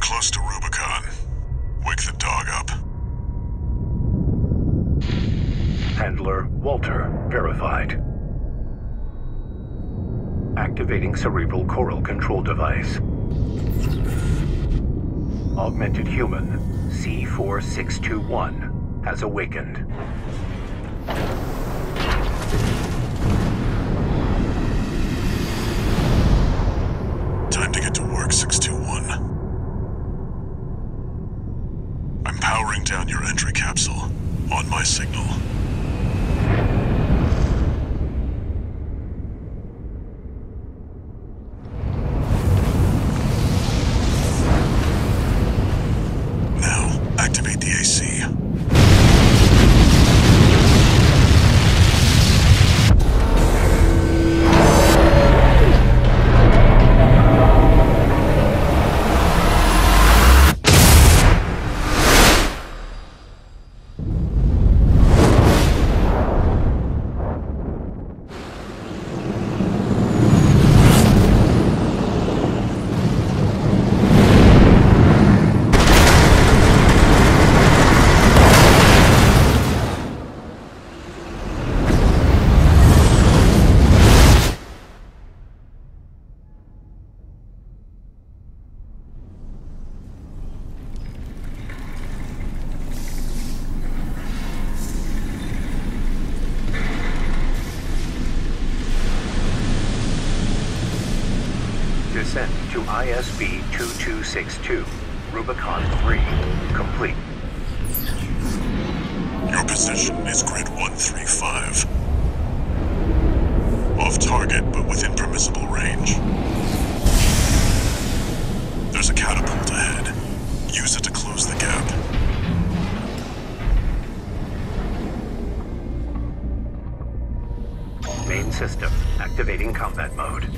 close to Rubicon. Wake the dog up. Handler Walter verified. Activating cerebral coral control device. Augmented human C4621 has awakened. Powering down your entry capsule. On my signal. 2262. Rubicon 3 complete. Your position is grid 135. Off target, but within permissible range. There's a catapult ahead. Use it to close the gap. Main system activating combat mode.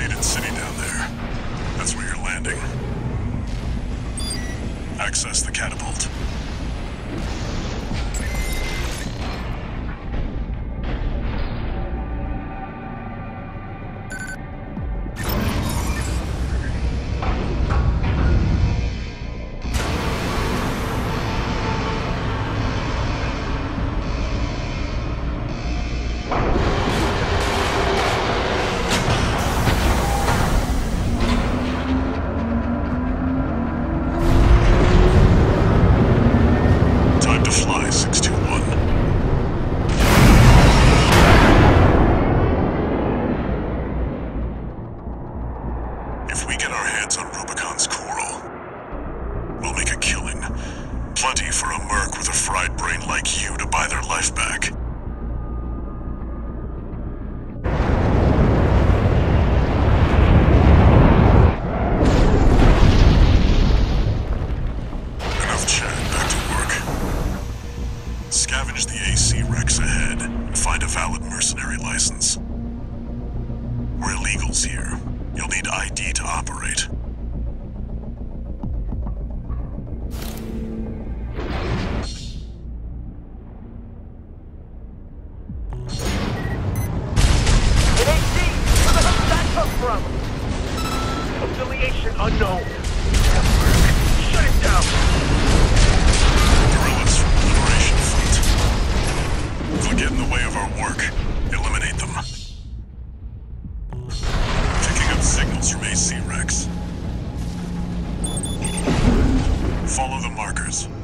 Illuminated city down there. That's where you're landing. Access the catapult. illegals here. You'll need ID to operate. markers.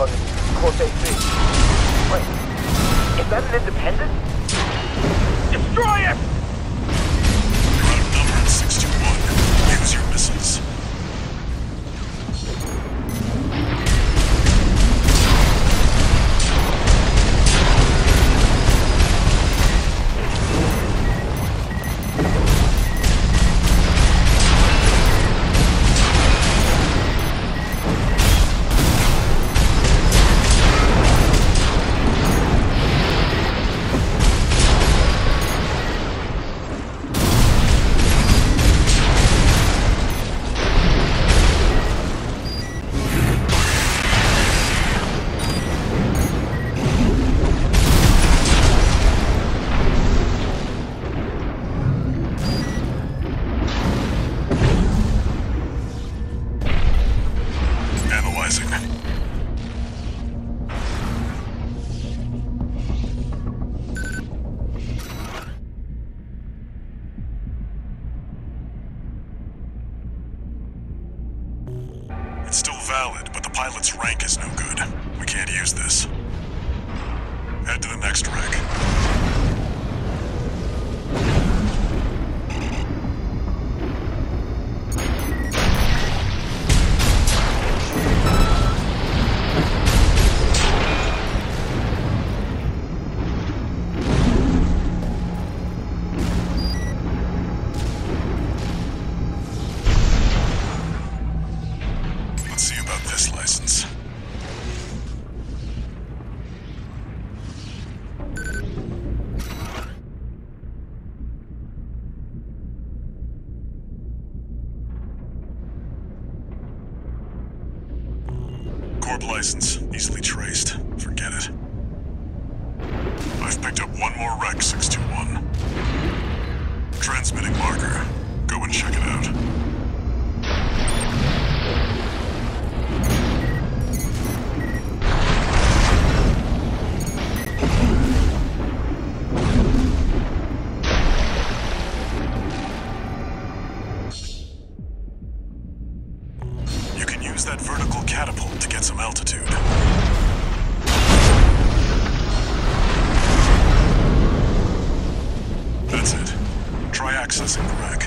on Corte B. Wait, is that an independent? Destroy it! Run number 61. Use your missiles. valid, but the pilot's rank is no good. We can't use this. Head to the next wreck. Corp license. Easily traced. Forget it. I've picked up one more wreck, 621. Transmitting marker. Go and check it out. Use that vertical catapult to get some altitude. That's it. Try accessing the rack.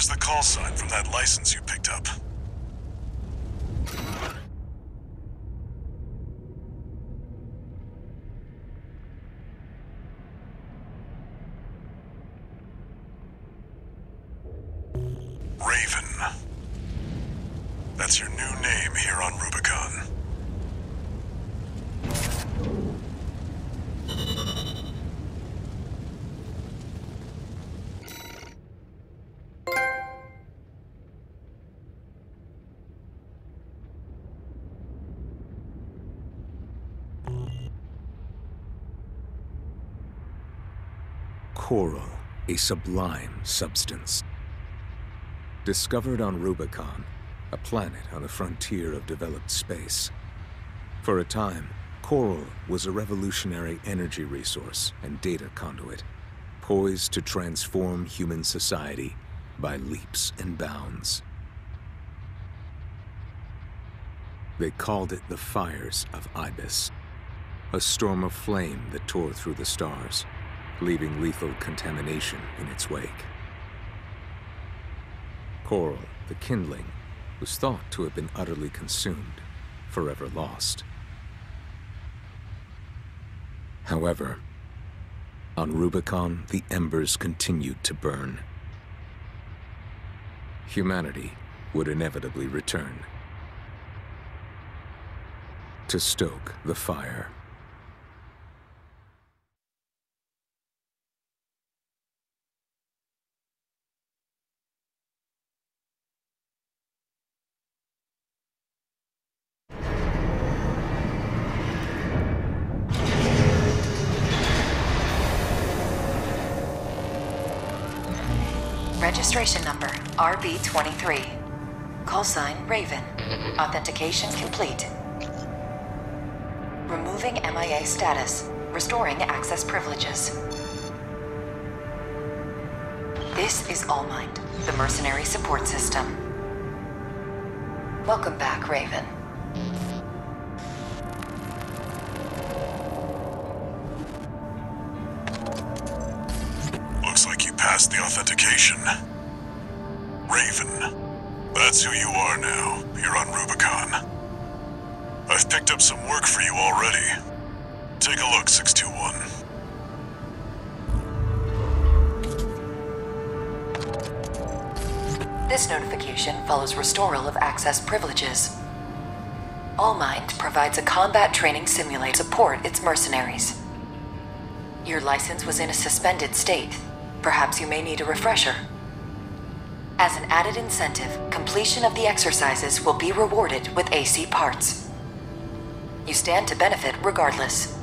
Where's the call sign from that license you picked up. Coral, a sublime substance. Discovered on Rubicon, a planet on the frontier of developed space. For a time, coral was a revolutionary energy resource and data conduit, poised to transform human society by leaps and bounds. They called it the Fires of Ibis, a storm of flame that tore through the stars, leaving lethal contamination in its wake. Coral, the kindling, was thought to have been utterly consumed, forever lost. However, on Rubicon, the embers continued to burn. Humanity would inevitably return to stoke the fire. Registration number RB23. Call sign Raven. Authentication complete. Removing MIA status. Restoring access privileges. This is Allmind, the mercenary support system. Welcome back, Raven. The authentication. Raven. That's who you are now, here on Rubicon. I've picked up some work for you already. Take a look, 621. This notification follows restoral of access privileges. Allmind provides a combat training simulator to support its mercenaries. Your license was in a suspended state. Perhaps you may need a refresher. As an added incentive, completion of the exercises will be rewarded with AC parts. You stand to benefit regardless.